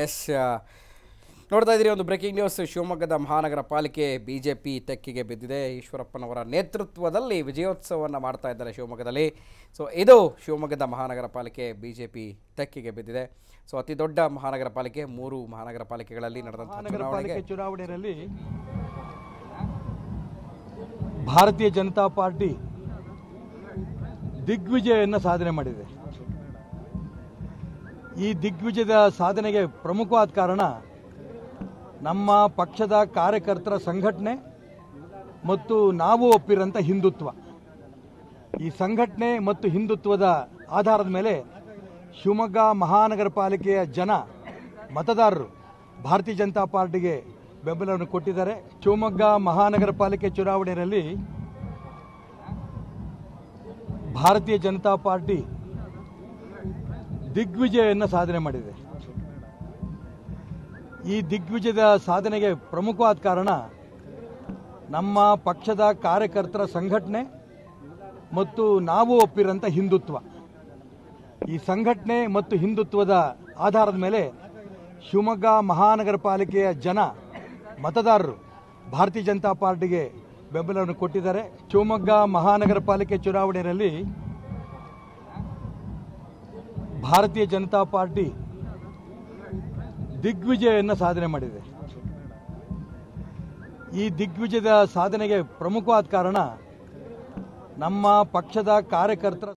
S ನೋಡ್ತಾ ಇದ್ದೀರಿ ಒಂದು ಬ್ರೇಕಿಂಗ್ ನ್ಯೂಸ್ ಶಿವಮೊಗ್ಗದ ಮಹಾನಗರ ಪಾಲಿಕೆ ಬಿ ಜೆ ಪಿ ತೆಕ್ಕಿಗೆ ಬಿದ್ದಿದೆ. ಈಶ್ವರಪ್ಪನವರ ನೇತೃತ್ವದಲ್ಲಿ ವಿಜಯೋತ್ಸವವನ್ನು ಮಾಡ್ತಾ ಇದ್ದಾರೆ ಶಿವಮೊಗ್ಗದಲ್ಲಿ. ಸೊ ಇದು ಶಿವಮೊಗ್ಗದ ಮಹಾನಗರ ಪಾಲಿಕೆ ಬಿ ಜೆ ಪಿ ತೆಕ್ಕಿಗೆ ಬಿದ್ದಿದೆ. ಸೊ ಅತಿ ದೊಡ್ಡ ಮಹಾನಗರ ಪಾಲಿಕೆ ಮೂರು ಮಹಾನಗರ ಪಾಲಿಕೆಗಳಲ್ಲಿ ನಡೆದಂತಹ ಚುನಾವಣೆಯಲ್ಲಿ ಭಾರತೀಯ ಜನತಾ ಪಾರ್ಟಿ ದಿಗ್ವಿಜಯವನ್ನು ಸಾಧನೆ ಮಾಡಿದೆ. ಈ ದಿಗ್ವಿಜಯದ ಸಾಧನೆಗೆ ಪ್ರಮುಖವಾದ ಕಾರಣ ನಮ್ಮ ಪಕ್ಷದ ಕಾರ್ಯಕರ್ತರ ಸಂಘಟನೆ ಮತ್ತು ನಾವು ಒಪ್ಪಿರಂಥ ಹಿಂದುತ್ವ. ಈ ಸಂಘಟನೆ ಮತ್ತು ಹಿಂದುತ್ವದ ಆಧಾರದ ಮೇಲೆ ಶಿವಮೊಗ್ಗ ಮಹಾನಗರ ಪಾಲಿಕೆಯ ಜನ ಮತದಾರರು ಭಾರತೀಯ ಜನತಾ ಪಾರ್ಟಿಗೆ ಬೆಂಬಲವನ್ನು ಕೊಟ್ಟಿದ್ದಾರೆ. ಶಿವಮೊಗ್ಗ ಮಹಾನಗರ ಪಾಲಿಕೆ ಚುನಾವಣೆಯಲ್ಲಿ ಭಾರತೀಯ ಜನತಾ ಪಾರ್ಟಿ ದಿಗ್ವಿಜಯವನ್ನು ಸಾಧನೆ ಮಾಡಿದೆ. ಈ ದಿಗ್ವಿಜಯದ ಸಾಧನೆಗೆ ಪ್ರಮುಖವಾದ ಕಾರಣ ನಮ್ಮ ಪಕ್ಷದ ಕಾರ್ಯಕರ್ತರ ಸಂಘಟನೆ ಮತ್ತು ನಾವು ಒಪ್ಪಿರಂಥ ಹಿಂದುತ್ವ. ಈ ಸಂಘಟನೆ ಮತ್ತು ಹಿಂದುತ್ವದ ಆಧಾರದ ಮೇಲೆ ಶಿವಮೊಗ್ಗ ಮಹಾನಗರ ಪಾಲಿಕೆಯ ಜನ ಮತದಾರರು ಭಾರತೀಯ ಜನತಾ ಪಾರ್ಟಿಗೆ ಬೆಂಬಲವನ್ನು ಕೊಟ್ಟಿದ್ದಾರೆ. ಶಿವಮೊಗ್ಗ ಮಹಾನಗರ ಪಾಲಿಕೆ ಚುನಾವಣೆಯಲ್ಲಿ ಭಾರತೀಯ ಜನತಾ ಪಾರ್ಟಿ ದಿಗ್ವಿಜಯವನ್ನು ಸಾಧನೆ ಮಾಡಿದೆ. ಈ ದಿಗ್ವಿಜಯದ ಸಾಧನೆಗೆ ಪ್ರಮುಖವಾದ ಕಾರಣ ನಮ್ಮ ಪಕ್ಷದ ಕಾರ್ಯಕರ್ತರ